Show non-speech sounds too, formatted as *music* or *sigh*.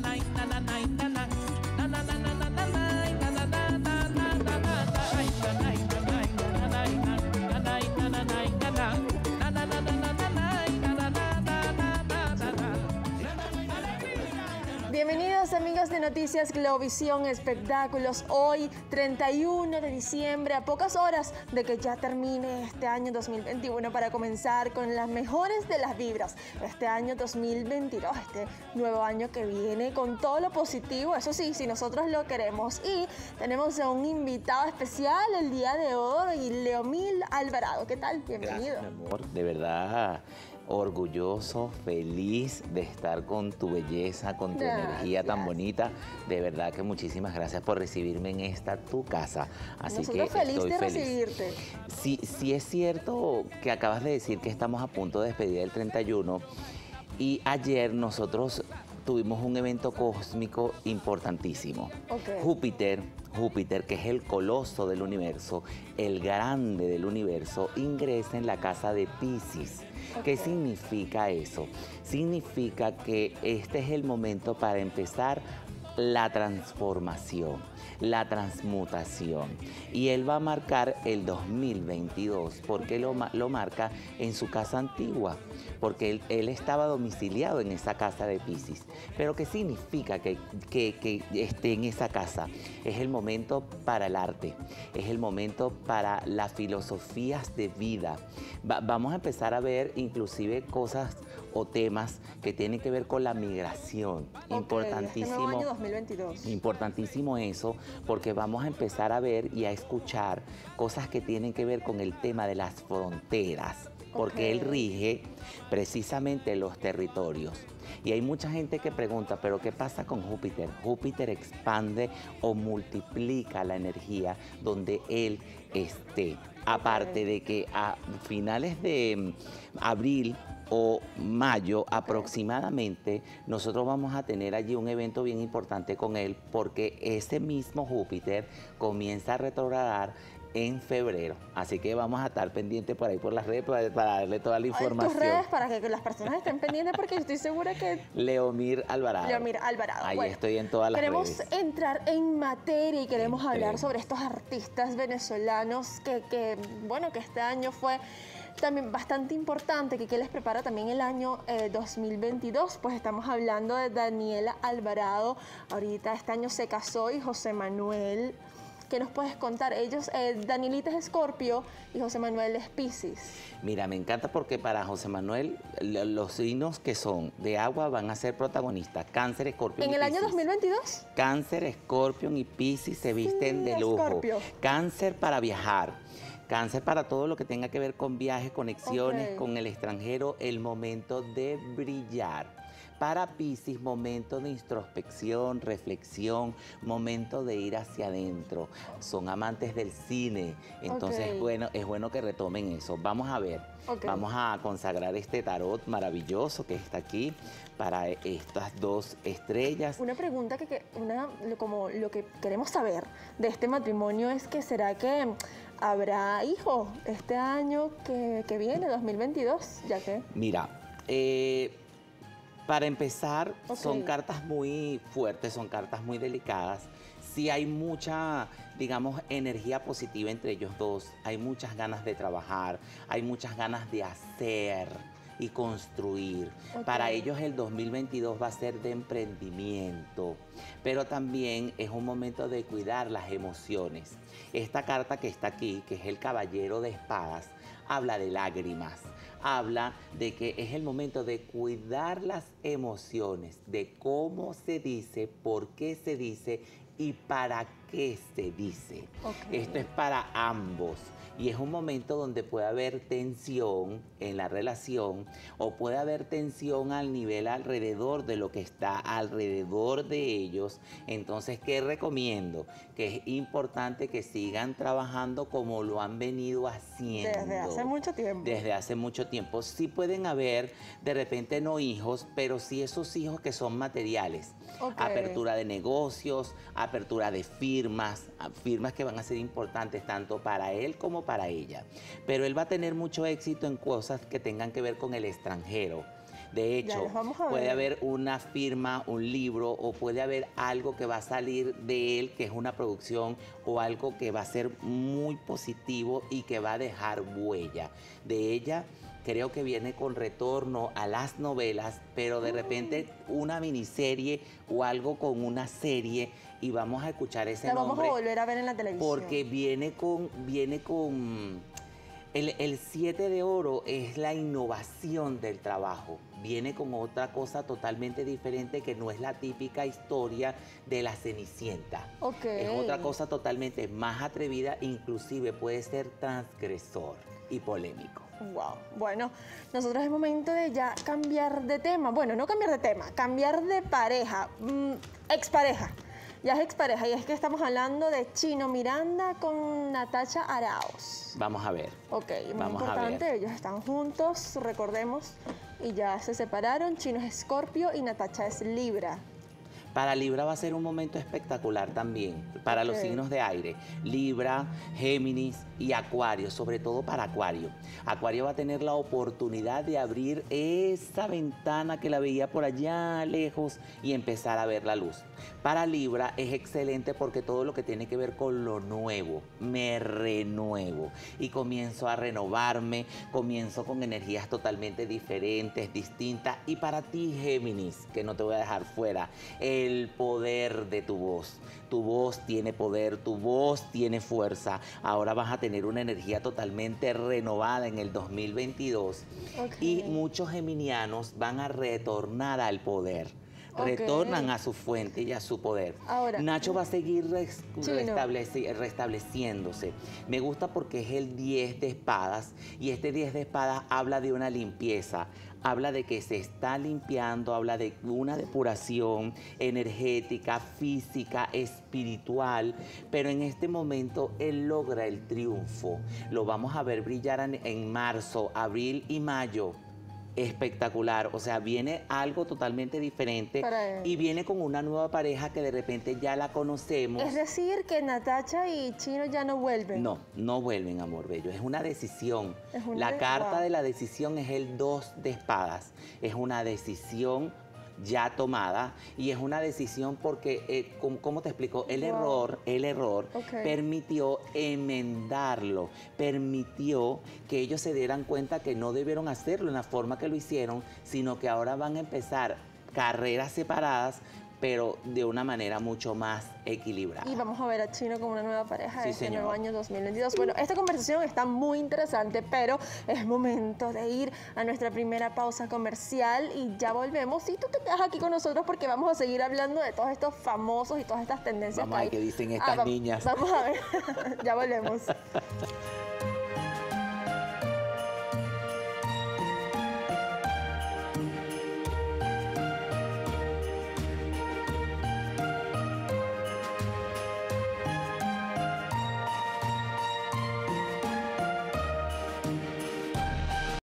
ないならないなら de Noticias Globovisión Espectáculos. Hoy 31 de diciembre, a pocas horas de que ya termine este año 2021 para comenzar con las mejores de las vibras. Este año 2022, este nuevo año que viene con todo lo positivo, eso sí, si nosotros lo queremos. Y tenemos a un invitado especial el día de hoy, Leomil Alvarado. ¿Qué tal? Bienvenido. Gracias, mi amor. De verdad orgulloso, feliz de estar con tu belleza, con tu Gracias. energía tan bonita. De verdad que muchísimas gracias por recibirme en esta tu casa. Así Nosotros que feliz estoy de feliz. recibirte. Sí, sí es cierto que acabas de decir que estamos a punto de despedir el 31 y ayer nosotros tuvimos un evento cósmico importantísimo. Júpiter, Júpiter, que es el coloso del universo, el grande del universo, ingresa en la casa de Pisces. ¿Qué significa eso? Significa que este es el momento para empezar la transformación, la transmutación. Y él va a marcar el 2022, porque lo, lo marca en su casa antigua, porque él, él estaba domiciliado en esa casa de Pisces. Pero ¿qué significa que, que- que esté en esa casa? Es el momento para el arte, es el momento para las filosofías de vida. Va- vamos a empezar a ver inclusive cosas o temas que tienen que ver con la migración. Importantísimo. Este nuevo año 2022. Importantísimo eso, porque vamos a empezar a ver y a escuchar cosas que tienen que ver con el tema de las fronteras, porque él rige precisamente los territorios. Y hay mucha gente que pregunta, pero ¿qué pasa con Júpiter? Júpiter expande o multiplica la energía donde él esté. Aparte de que a finales de mm, abril o mayo aproximadamente, nosotros vamos a tener allí un evento bien importante con él porque ese mismo Júpiter comienza a retrogradar en febrero. Así que vamos a estar pendientes por ahí por las redes para, para darle toda la información. tus redes para que las personas estén pendientes porque estoy segura que Leomir Alvarado. Leomir Alvarado. Ahí Bueno, estoy en todas las Queremos redes. entrar en materia y queremos hablar sobre estos artistas venezolanos que, que, bueno, que este año fue también bastante importante, que, que les prepara también el año eh, 2022. Pues estamos hablando de Daniela Alvarado. Ahorita este año se casó y José Manuel. ¿Qué nos puedes contar? Ellos, eh, Danielita es Escorpio y José Manuel es Piscis. Mira, me encanta porque para José Manuel lo- los signos que son de agua van a ser protagonistas. Cáncer, Escorpio. En y el año Piscis. 2022. Cáncer, Escorpión y Piscis se visten de lujo. Escorpio. Cáncer para viajar. Cáncer para todo lo que tenga que ver con viajes, conexiones con el extranjero, el momento de brillar. Para Piscis, momento de introspección, reflexión, momento de ir hacia adentro. Son amantes del cine, entonces bueno, es bueno que retomen eso. Vamos a ver, vamos a consagrar este tarot maravilloso que está aquí para estas dos estrellas. Una pregunta que, que- una, lo- como lo que queremos saber de este matrimonio es que será que habrá hijos este año que, que viene, 2022, ya que Mira, eh, para empezar, son cartas muy fuertes, son cartas muy delicadas. Sí hay mucha, digamos, energía positiva entre ellos dos. Hay muchas ganas de trabajar, hay muchas ganas de hacer y construir. Para ellos el 2022 va a ser de emprendimiento, pero también es un momento de cuidar las emociones. Esta carta que está aquí, que es el Caballero de Espadas, habla de lágrimas, habla de que es el momento de cuidar las emociones, de cómo se dice, por qué se dice y para qué se dice. Esto es para ambos y es un momento donde puede haber tensión en la relación o puede haber tensión al nivel alrededor de lo que está alrededor de ellos. Entonces, ¿qué recomiendo? Que es importante que sigan trabajando como lo han venido haciendo. desde hace mucho tiempo. Desde hace mucho tiempo. Sí pueden haber, de repente no hijos, pero sí esos hijos que son materiales. Apertura de negocios, apertura de firmas, firmas que van a ser importantes tanto para él como para ella. Pero él va a tener mucho éxito en cosas que tengan que ver con el extranjero. De hecho, puede haber una firma, un libro o puede haber algo que va a salir de él que es una producción o algo que va a ser muy positivo y que va a dejar huella. De ella creo que viene con retorno a las novelas, pero de repente una miniserie o algo con una serie y vamos a escuchar ese la nombre. vamos a volver a ver en la televisión. Porque viene con, viene con el 7 de oro es la innovación del trabajo. Viene con otra cosa totalmente diferente que no es la típica historia de la Cenicienta. Es otra cosa totalmente más atrevida, inclusive puede ser transgresor y polémico. Wow. Bueno, nosotros es momento de ya cambiar de tema. Bueno, no cambiar de tema, cambiar de pareja, mm, expareja. Ya es expareja y es que estamos hablando de Chino Miranda con Natacha Araos. Vamos a ver. Ok, muy importante, ellos están juntos, recordemos, y ya se separaron. Chino es Escorpio y Natacha es Libra. Para Libra va a ser un momento espectacular también, para los signos de aire. Libra, Géminis y Acuario, sobre todo para Acuario. Acuario va a tener la oportunidad de abrir esa ventana que la veía por allá lejos y empezar a ver la luz. Para Libra es excelente porque todo lo que tiene que ver con lo nuevo, me renuevo y comienzo a renovarme, comienzo con energías totalmente diferentes, distintas. Y para ti, Géminis, que no te voy a dejar fuera, el poder de tu voz. Tu voz tiene poder, tu voz tiene fuerza. Ahora vas a tener una energía totalmente renovada en el 2022. Y muchos geminianos van a retornar al poder. Retornan a su fuente y a su poder. Ahora, Nacho va a seguir restableciéndose. Me gusta porque es el 10 de espadas y este 10 de espadas habla de una limpieza, habla de que se está limpiando, habla de una depuración energética, física, espiritual, pero en este momento él logra el triunfo. Lo vamos a ver brillar en, marzo, abril y mayo espectacular. O sea, viene algo totalmente diferente y viene con una nueva pareja que de repente ya la conocemos. Es decir, que Natacha y Chino ya no vuelven. No, no vuelven, amor bello. Es una decisión. la carta de la decisión es el dos de espadas. Es una decisión ya tomada y es una decisión porque, eh, ¿cómo, te explico? El error, el error permitió enmendarlo, permitió que ellos se dieran cuenta que no debieron hacerlo en la forma que lo hicieron, sino que ahora van a empezar carreras separadas, pero de una manera mucho más equilibrada. Y vamos a ver a Chino como una nueva pareja sí, este nuevo año 2022. Bueno, esta conversación está muy interesante, pero es momento de ir a nuestra primera pausa comercial y ya volvemos. Y tú te quedas aquí con nosotros porque vamos a seguir hablando de todos estos famosos y todas estas tendencias vamos que hay. que dicen estas ah, niñas. Vamos a ver, *laughs* ya volvemos. *laughs*